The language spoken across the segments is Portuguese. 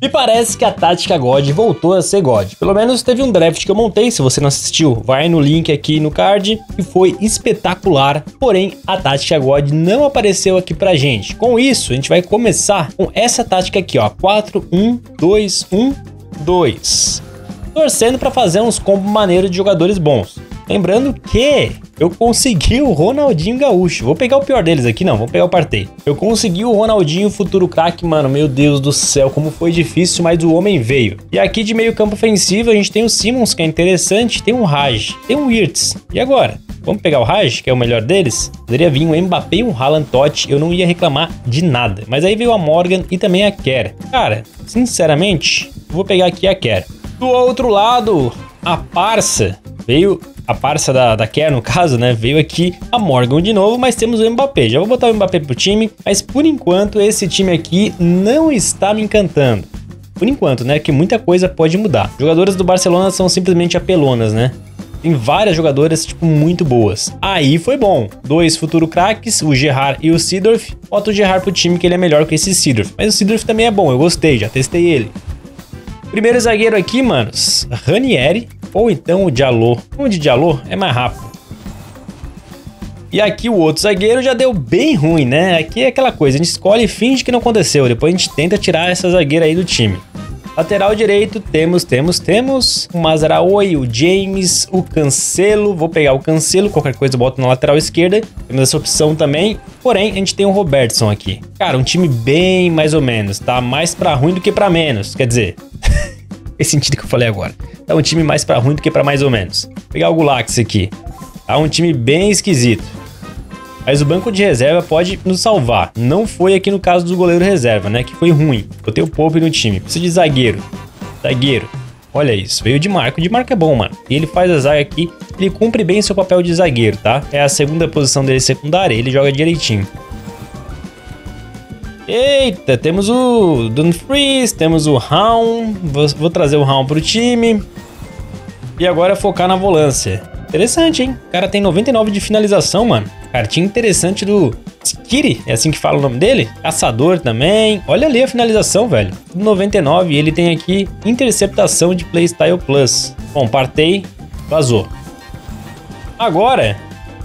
Me parece que a tática God voltou a ser God. Pelo menos teve um draft que eu montei, se você não assistiu, vai no link aqui no card, e foi espetacular. Porém, a tática God não apareceu aqui pra gente. Com isso, a gente vai começar com essa tática aqui, ó, 4 1 2 1 2. Torcendo para fazer uns combos maneiros de jogadores bons. Lembrando que eu consegui o Ronaldinho Gaúcho. Vou pegar o pior deles aqui, não, vamos pegar o Partey. Eu consegui o Ronaldinho futuro craque, mano. Meu Deus do céu, como foi difícil, mas o homem veio. E aqui de meio campo ofensivo, a gente tem o Simmons, que é interessante, tem um Raj, tem um Wirtz. E agora? Vamos pegar o Raj, que é o melhor deles? Poderia vir um Mbappé e um Haaland Totti, eu não ia reclamar de nada. Mas aí veio a Morgan e também a Kerr. Cara, sinceramente, vou pegar aqui a Kerr. Do outro lado, a parça veio a parça da, da Kerr, no caso, né? Veio aqui a Morgan de novo, mas temos o Mbappé. Já vou botar o Mbappé pro time, mas por enquanto esse time aqui não está me encantando. Por enquanto, né? Que muita coisa pode mudar. Jogadoras do Barcelona são simplesmente apelonas, né? Tem várias jogadoras, tipo, muito boas. Aí foi bom. Dois futuro craques, o Gerard e o Sidorf. Bota o Gerard pro time que ele é melhor que esse Sidorf. Mas o Sidorf também é bom, eu gostei, já testei ele. Primeiro zagueiro aqui, manos, Ranieri. Ou então o Diallo. O de Diallo é mais rápido. E aqui o outro zagueiro já deu bem ruim, né? Aqui é aquela coisa, a gente escolhe e finge que não aconteceu. Depois a gente tenta tirar essa zagueira aí do time. Lateral direito, temos, temos, temos o Mazaraoi, o James, o Cancelo. Vou pegar o Cancelo, qualquer coisa eu boto na lateral esquerda. Temos essa opção também. Porém, a gente tem o Robertson aqui. Cara, um time bem mais ou menos, tá? Mais pra ruim do que pra menos. Quer dizer, esse sentido que eu falei agora. Tá um time mais para ruim do que para mais ou menos. Vou pegar o Gulax aqui. Tá um time bem esquisito. Mas o banco de reserva pode nos salvar. Não foi aqui no caso do goleiro reserva, né? Que foi ruim. Botei o Pope no time. Preciso de zagueiro. Zagueiro. Olha isso, veio de Marco. De Marco é bom, mano. E ele faz a zaga aqui. Ele cumpre bem seu papel de zagueiro, tá? É a segunda posição dele secundária. Ele joga direitinho. Eita, temos o Dunfreeze, temos o Raon. Vou, vou, trazer o Raon pro time. E agora focar na volância. Interessante, hein? O cara tem 99 de finalização, mano. Cartinha interessante do Skiri, é assim que fala o nome dele? Caçador também. Olha ali a finalização, velho. 99 e ele tem aqui interceptação de Playstyle Plus. Bom, partei, vazou. Agora,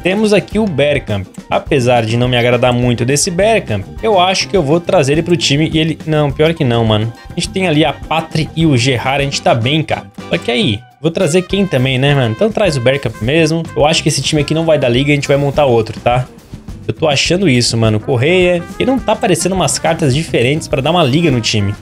temos aqui o Bergkamp. Apesar de não me agradar muito desse Bergkamp, eu acho que eu vou trazer ele pro time e ele... Não, pior que não, mano. A gente tem ali a Patri e o Gerard, a gente tá bem, cara. Só que aí, vou trazer quem também, né, mano? Então traz o Bergkamp mesmo. Eu acho que esse time aqui não vai dar liga, a gente vai montar outro, tá? Eu tô achando isso, mano. Correia, ele não tá aparecendo umas cartas diferentes para dar uma liga no time.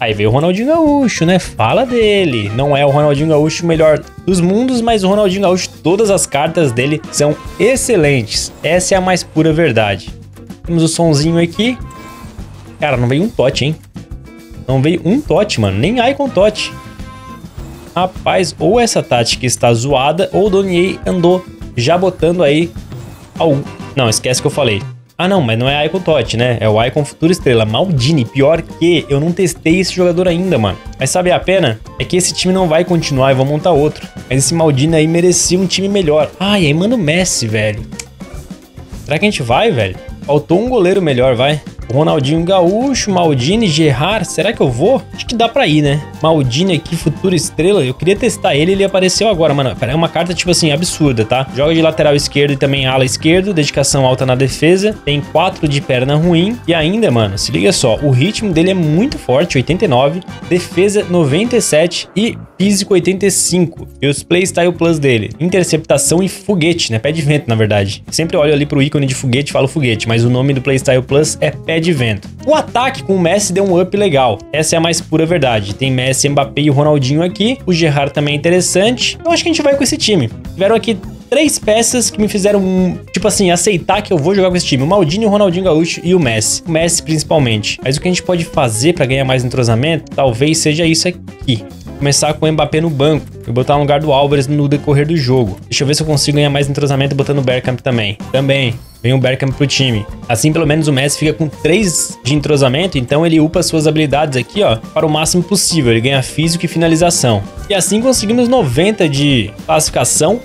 Aí veio o Ronaldinho Gaúcho, né? Fala dele. Não é o Ronaldinho Gaúcho melhor dos mundos, mas o Ronaldinho Gaúcho, todas as cartas dele são excelentes. Essa é a mais pura verdade. Temos o sonzinho aqui. Cara, não veio um tote, hein? Não veio um tote, mano. Nem Icon tote. Rapaz, ou essa tática está zoada, ou o Donier andou já botando aí... Algum... Não, esquece que eu falei. Ah, não, mas não é Icon Totti, né? É o Icon Futura Estrela. Maldini. Pior que eu não testei esse jogador ainda, mano. Mas sabe a pena? É que esse time não vai continuar e vou montar outro. Mas esse Maldini aí merecia um time melhor. Ai, aí manda o Messi, velho. Será que a gente vai, velho? Faltou um goleiro melhor, vai. Ronaldinho Gaúcho, Maldini, Gerard, será que eu vou? Acho que dá pra ir, né? Maldini aqui, futura estrela, eu queria testar ele, ele apareceu agora, mano. É uma carta, tipo assim, absurda, tá? Joga de lateral esquerdo e também ala esquerdo, dedicação alta na defesa, tem 4 de perna ruim e ainda, mano, se liga só, o ritmo dele é muito forte, 89, defesa 97 e físico 85. E os playstyle plus dele, interceptação e foguete, né? Pé de vento, na verdade. Sempre olho ali pro ícone de foguete e falo foguete, mas o nome do playstyle plus é pé de vento. O ataque com o Messi deu um up legal. Essa é a mais pura verdade. Tem Messi, Mbappé e Ronaldinho aqui. O Gerrard também é interessante. Eu acho que a gente vai com esse time. Tiveram aqui três peças que me fizeram, tipo assim, aceitar que eu vou jogar com esse time. O Maldini, o Ronaldinho Gaúcho e o Messi. O Messi principalmente. Mas o que a gente pode fazer para ganhar mais entrosamento, talvez seja isso aqui. Começar com o Mbappé no banco e botar no lugar do Álvares no decorrer do jogo. Deixa eu ver se eu consigo ganhar mais entrosamento botando o Bergkamp também. Também. Vem o Bergkamp pro time. Assim, pelo menos o Messi fica com 3 de entrosamento, então ele upa suas habilidades aqui, ó, para o máximo possível. Ele ganha físico e finalização. E assim conseguimos 90 de classificação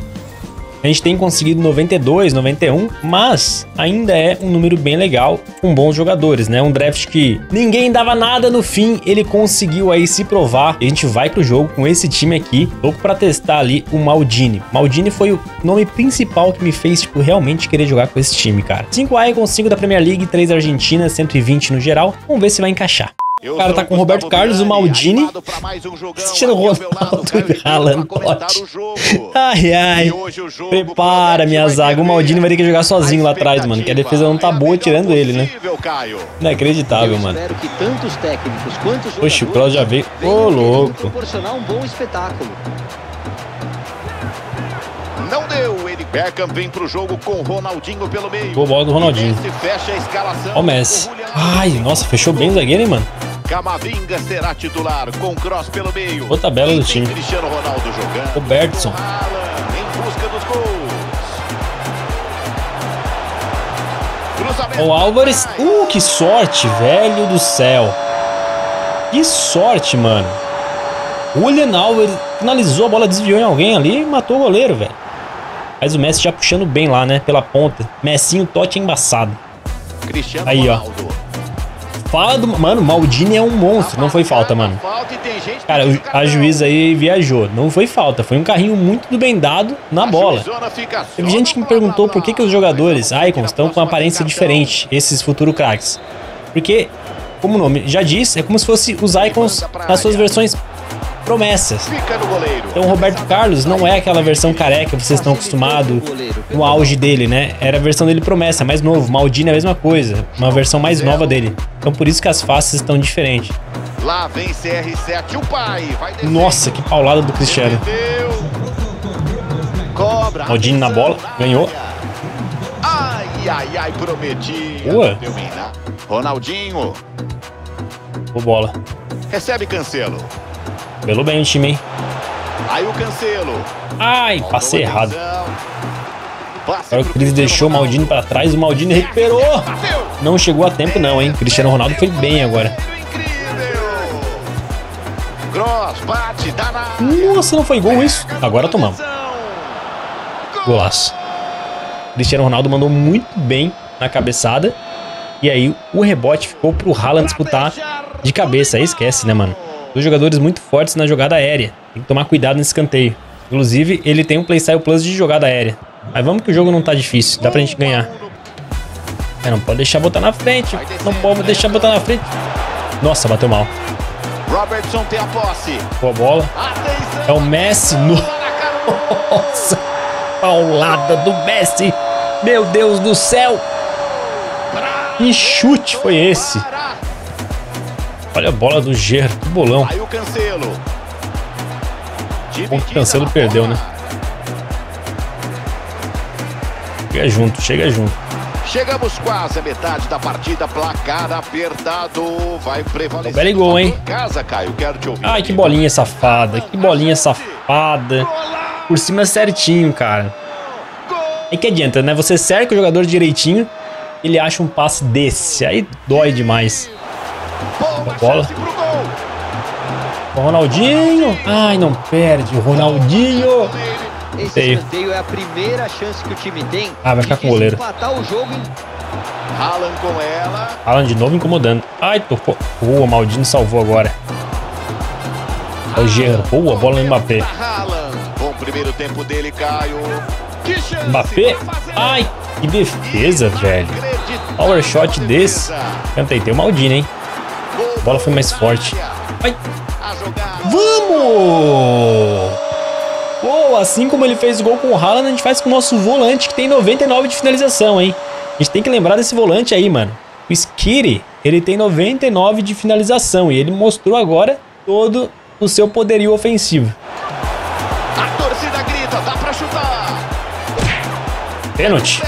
A gente tem conseguido 92, 91, mas ainda é um número bem legal com bons jogadores, né? Um draft que ninguém dava nada no fim, ele conseguiu aí se provar. E a gente vai pro jogo com esse time aqui, louco para testar ali o Maldini. Maldini foi o nome principal que me fez, tipo, realmente querer jogar com esse time, cara. 5 Icons, 5 da Premier League, 3 Argentina, 120 no geral. Vamos ver se vai encaixar. O cara tá com o Roberto Carlos, o Maldini, Cristiano Ronaldo e Haaland. Ai, ai. Prepara, minha zaga. O Maldini vai ter que jogar sozinho lá atrás, mano. Que a defesa não tá boa tirando ele, né? Inacreditável, mano. Poxa, o Kroos já veio. Ô, louco. Não deu, ele Beckham vem pro jogo com Ronaldinho pelo meio. Boa bola do Ronaldinho. Ó o Messi. Ai, nossa, fechou bem o zagueiro, hein, mano. Camavinga será titular com cross pelo meio. Boa tabela do time. Cristiano Ronaldo jogando. Dos gols. O Álvares. Uh, que sorte, velho do céu. Que sorte, mano. O Julian Álvares finalizou a bola, desviou em alguém ali e matou o goleiro, velho. Mas o Messi já puxando bem lá, né? Pela ponta. Messinho, Totti embaçado. Cristiano Aí, ó. Ronaldo. Fala do. Mano, Maldini é um monstro. Não foi falta, mano. Cara, a juíza aí viajou. Não foi falta. Foi um carrinho muito do bem dado na bola. Teve gente que me perguntou por que, que os jogadores Icons estão com uma aparência diferente, esses futuros craques. Porque, como o nome já diz, é como se fosse os Icons nas suas versões promessas. Então o Roberto Carlos não é aquela versão careca que vocês estão acostumados no auge dele, né? Era a versão dele promessa, mais novo. Maldini é a mesma coisa, uma versão mais nova dele. Então por isso que as faces estão diferentes. Lá vem CR7, o pai. Nossa, que paulada do Cristiano. Cobra. Maldini na bola, ganhou. Ai, ai, ai, prometi. Boa. Ronaldinho. Boa bola. Recebe Cancelo. Pelo bem o time, hein? Aí o Cancelo. Ai, passei errado. Agora o Cris deixou o. Maldini pra trás, o Maldini recuperou. Não chegou a tempo não, hein? Cristiano Ronaldo foi bem agora. Nossa, não foi gol isso? Agora tomamos. Golaço. Cristiano Ronaldo mandou muito bem na cabeçada. E aí o rebote ficou pro Haaland disputar de cabeça. Aí esquece, né, mano? Dois jogadores muito fortes na jogada aérea. Tem que tomar cuidado nesse escanteio. Inclusive, ele tem um playstyle plus de jogada aérea. Mas vamos que o jogo não tá difícil. Dá pra gente ganhar. É, não pode deixar botar na frente. Não pode deixar botar na frente. Nossa, bateu mal. Robertson tem a posse. Boa bola. É o Messi no... Nossa, paulada do Messi. Meu Deus do céu. Que chute foi esse? Olha a bola do Gerro, que bolão. Aí o Cancelo. Bom o Cancelo perdeu, né? Chega junto, chega junto. Chegamos quase à metade da partida, placar apertado, vai prevalecer. Belo gol, hein? Casa, Caio, quero te ouvir. Ai, que bolinha safada, que bolinha safada. Por cima certinho, cara. E que adianta, né? Você cerca o jogador direitinho, ele acha um passe desse. Aí dói demais. Boa bola. O Ronaldinho. Ai, não perde. O Ronaldinho. Esse Feio. escanteio é a primeira chance que o time tem. Ah, vai ficar com o goleiro. Empatar o jogo em Haaland com ela. Alan de novo incomodando. Ai, tocou. Boa, Maldini salvou agora. É o Gerro. Boa, bola no Mbappé. Bom primeiro tempo dele, Caio. Que chance. Mbappé. Ai, que defesa, velho. Power shot desse. Cantei, tem o Maldini, hein? Bola foi mais forte. Ai, vamos! Pô, assim como ele fez o gol com o Haaland, a gente faz com o nosso volante, que tem 99 de finalização, hein? A gente tem que lembrar desse volante aí, mano. O Skiri, ele tem 99 de finalização e ele mostrou agora todo o seu poderio ofensivo. A torcida grita, dá pra chutar. Pênalti.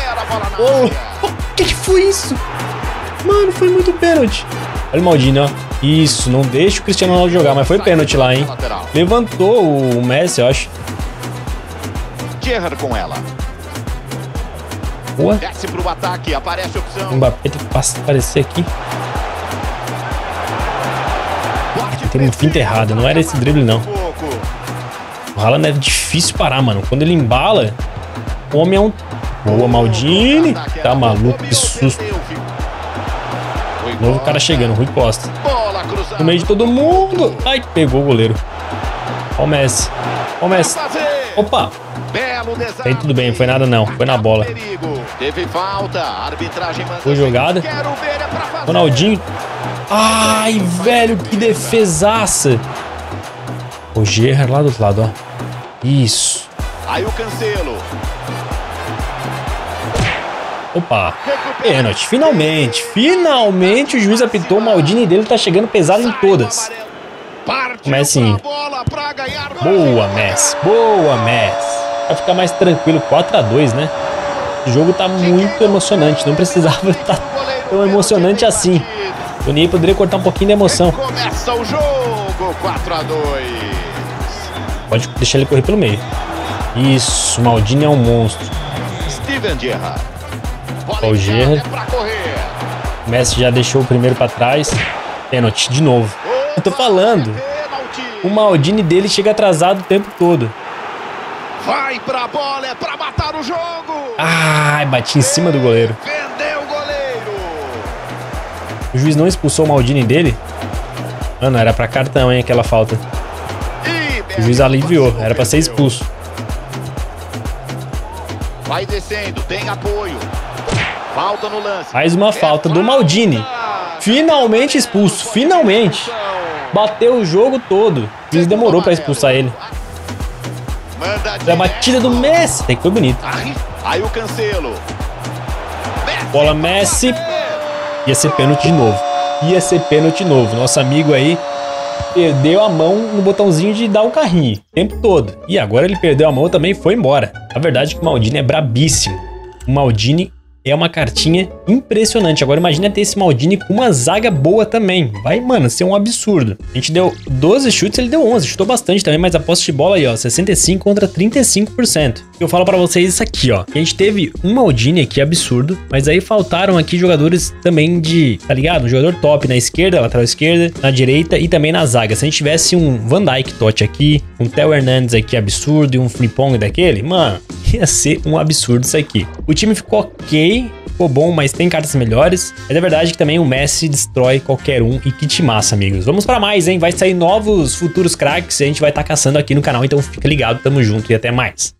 Oh, o que, que foi isso? Mano, foi muito pênalti. Olha o Maldini, ó. Isso, não deixa o Cristiano Ronaldo jogar, mas foi pênalti lá, hein? Levantou o Messi, eu acho. Gerrard com ela. Boa. Desce pro ataque, aparece a O opção. Mbappé tem que aparecer aqui. Tem uma finta errada, não era esse drible, não. O Haaland é difícil parar, mano. Quando ele embala, homem é um... Boa, Maldini. Tá maluco, que susto. Novo cara chegando, Rui Costa. No meio de todo mundo. Ai, pegou o goleiro. Ó o Messi. Ó o Messi. Opa. Tem tudo bem, foi nada não. Foi na bola. Teve falta. Arbitragem Foi jogada. é Ronaldinho. Ai, velho, que defesaça. O Gerrard lá do outro lado, ó. Isso. Aí o Cancelo. Opa. Pênalti. Finalmente. Finalmente o juiz apitou. O Maldini dele tá chegando pesado em todas. Messinho. Boa, Messi. Boa, Messi. Vai ficar mais tranquilo. 4x2, né? O jogo tá muito emocionante. Não precisava estar tão emocionante assim. O Ney poderia cortar um pouquinho de emoção. Começa o jogo. 4 a 2. Pode deixar ele correr pelo meio. Isso, Maldini é um monstro. Steven Gerrard. Em Gerrard. O Messi já deixou o primeiro pra trás. Pênalti de novo. Eu tô falando. O Maldini dele chega atrasado o tempo todo. Vai pra bola, é pra matar o jogo. Ai, bati em cima do goleiro. Vendeu o goleiro. O juiz não expulsou o Maldini dele? Mano, era pra cartão, hein, aquela falta. O juiz aliviou, era pra ser expulso. Vai descendo, tem apoio. Falta no lance. Mais uma É falta do Maldini. Finalmente expulso, finalmente. Bateu o jogo todo. O demorou pra expulsar ele. A batida do Messi. Até que foi bonito. Aí o Cancelo. Bola Messi. Ia ser pênalti de novo. Ia ser pênalti de novo. Nosso amigo aí perdeu a mão no botãozinho de dar o carrinho. O tempo todo. E agora ele perdeu a mão também e foi embora. A verdade é que o Maldini é brabíssimo. O Maldini é uma cartinha impressionante. Agora imagina ter esse Maldini com uma zaga boa também. Vai, mano, ser um absurdo. A gente deu 12 chutes, ele deu 11. Chutou bastante também, mas a posse de bola aí, ó, 65 contra 35%. Eu falo pra vocês isso aqui, ó. A gente teve um Maldini aqui absurdo, mas aí faltaram aqui jogadores também de, tá ligado? Um jogador top na esquerda, lateral esquerda, na direita e também na zaga. Se a gente tivesse um Van Dijk Totti aqui, um Theo Hernandes aqui absurdo e um Flipong daquele, mano, ia ser um absurdo isso aqui. O time ficou ok, ficou bom, mas tem cartas melhores. Mas é verdade que também o Messi destrói qualquer um e que te massa, amigos. Vamos pra mais, hein? Vai sair novos futuros craques e a gente vai estar caçando aqui no canal, então fica ligado, tamo junto e até mais.